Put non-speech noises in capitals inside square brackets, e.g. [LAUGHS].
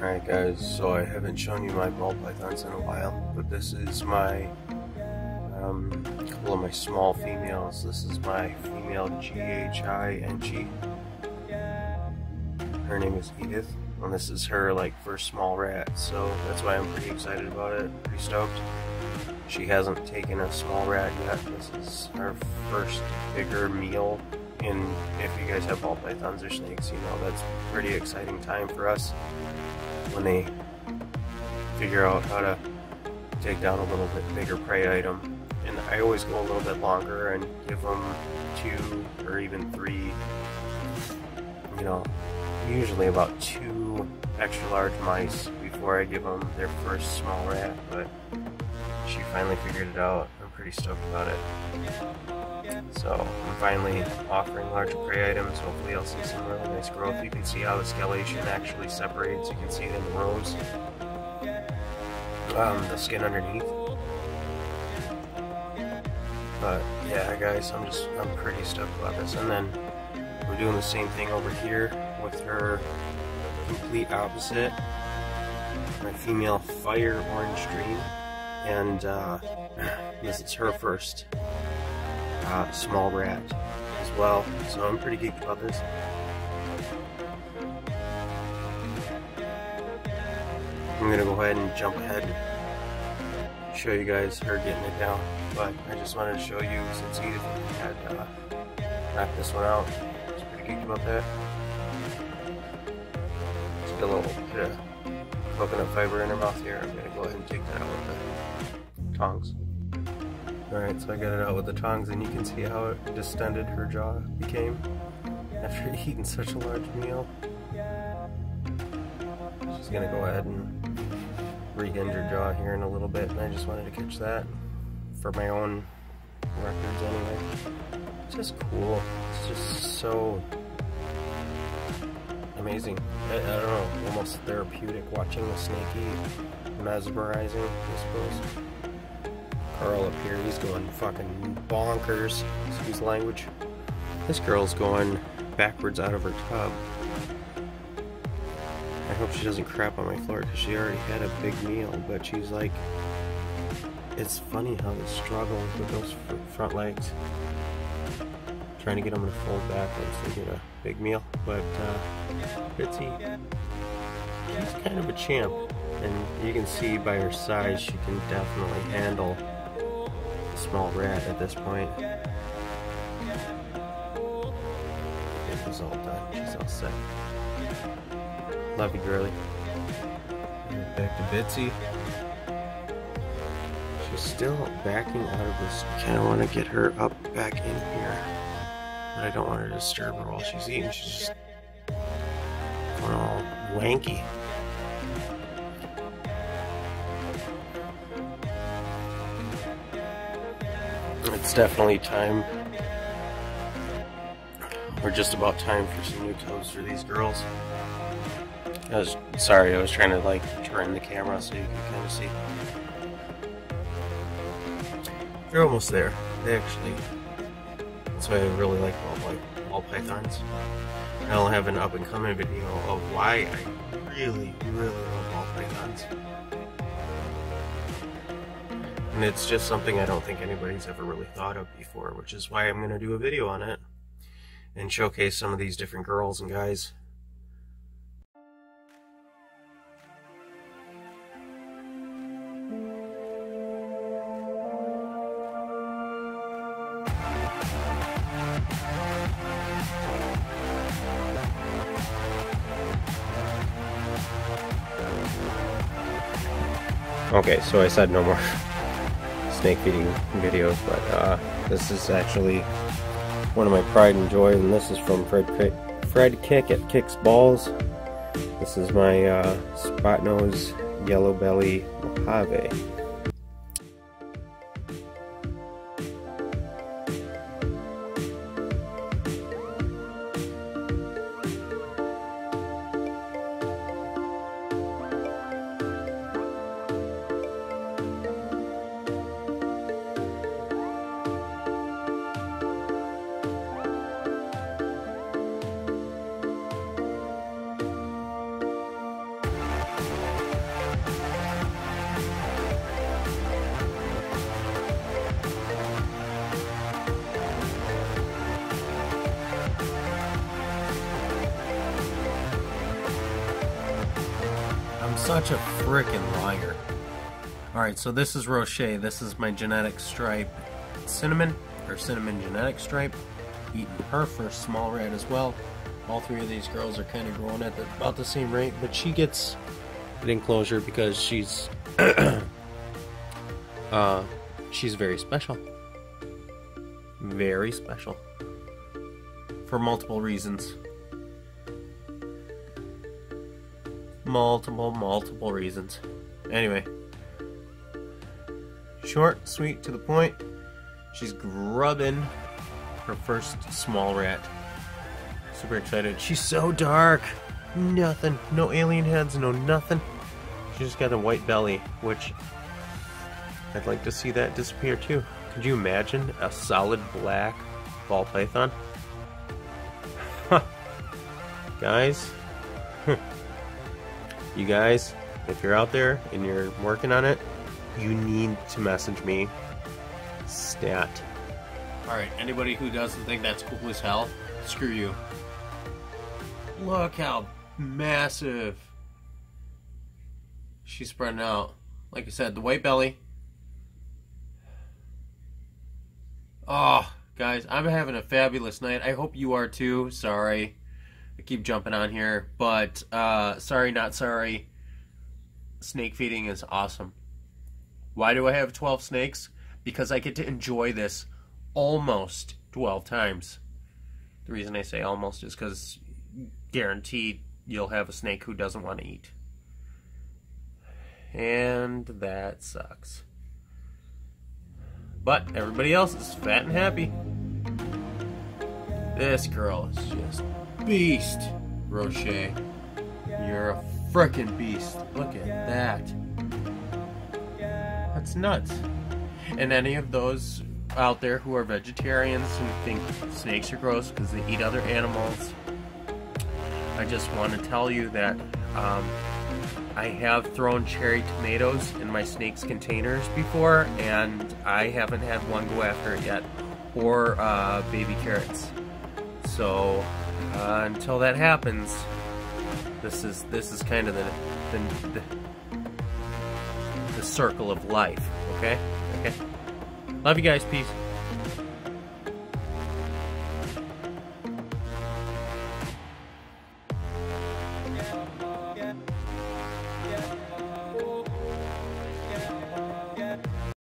Alright guys, so I haven't shown you my ball pythons in a while, but this is my, um, a couple of my small females. This is my female G-H-I-N-G. Her name is Edith, and this is her, like, first small rat, so that's why I'm pretty excited about it, pretty stoked. She hasn't taken a small rat yet, this is her first bigger meal, and if you guys have ball pythons or snakes, you know that's pretty exciting time for us when they figure out how to take down a little bit bigger prey item. And I always go a little bit longer and give them two or even three, you know, usually about two extra large mice before I give them their first small rat, but she finally figured it out. I'm pretty stoked about it. So I'm finally offering larger prey items. Hopefully I'll see some really nice growth. You can see how the scalation actually separates. You can see it in the rows. Um, the skin underneath. But yeah, guys, I'm just I'm pretty stoked about this. And then we're doing the same thing over here with her complete opposite. My female fire orange dream, and uh, [SIGHS] this is her first uh, small rat as well. So I'm pretty geeked about this. I'm gonna go ahead and jump ahead and show you guys her getting it down. But I just wanted to show you since Edith had uh, knocked this one out. I pretty geeked about that. Just got a little bit of coconut fiber in her mouth here. I'm gonna go ahead and take that out with the tongs. Alright, so I got it out with the tongs and you can see how distended her jaw became after [LAUGHS] eating such a large meal. She's gonna go ahead and rehinge her jaw here in a little bit and I just wanted to catch that for my own records anyway. It's just cool. It's just so amazing. I, I don't know, almost therapeutic watching the snake eat. Mesmerizing, I suppose. Carl up here, he's going fucking bonkers. Excuse language. This girl's going backwards out of her tub. I hope she doesn't crap on my floor because she already had a big meal, but she's like, it's funny how they struggle with those front legs. Trying to get them to fold backwards to get a big meal, but uh, she's kind of a champ, and you can see by her size she can definitely handle small rat at this point. She's all done. She's all set. Love you, girly. Back to Bitsy. She's still backing out of this. Kind of want to get her up back in here. But I don't want her to disturb her while she's eating. She's just going all wanky. It's definitely time We're just about time for some new toes for these girls. I was sorry, I was trying to like turn the camera so you can kind of see. They're almost there. They actually. That's why I really like ball pythons. I'll have an up and coming video of why I really, really love ball pythons. And it's just something I don't think anybody's ever really thought of before, which is why I'm going to do a video on it and showcase some of these different girls and guys. Okay, so I said no more [LAUGHS] snake feeding videos, but uh, this is actually one of my pride and joy, and this is from Fred, Fred Kick at Kicks Balls. This is my uh, spot nose yellow belly Mojave. Such a freaking liar. Alright, so this is Roche. This is my genetic stripe cinnamon, or cinnamon genetic stripe. Eating her first small rat as well. All three of these girls are kind of growing at the, about the same rate, but she gets an enclosure because she's [CLEARS THROAT] uh, she's very special. Very special. For multiple reasons. Multiple, multiple reasons. Anyway. Short, sweet, to the point. She's grubbing her first small rat. Super excited. She's so dark. Nothing. No alien heads, no nothing. She just got a white belly, which I'd like to see that disappear too. Could you imagine a solid black ball python? [LAUGHS] guys, [LAUGHS] you guys, if you're out there and you're working on it, you need to message me. Stat. Alright, anybody who doesn't think that's cool as hell, screw you. Look how massive she's spreading out. Like I said, the white belly. Oh, guys, I'm having a fabulous night. I hope you are too. Sorry. I keep jumping on here, but uh, sorry, not sorry. Snake feeding is awesome. Why do I have 12 snakes? Because I get to enjoy this almost 12 times. The reason I say almost is because guaranteed you'll have a snake who doesn't want to eat. And that sucks. But everybody else is fat and happy. This girl is just beast, Roche. You're a freaking beast. Look at that. That's nuts. And any of those out there who are vegetarians and think snakes are gross because they eat other animals, I just want to tell you that um, I have thrown cherry tomatoes in my snake's containers before, and I haven't had one go after it yet, or uh, baby carrots. So uh, until that happens, this is this is kind of the the, the the circle of life. Okay, okay. Love you guys. Peace.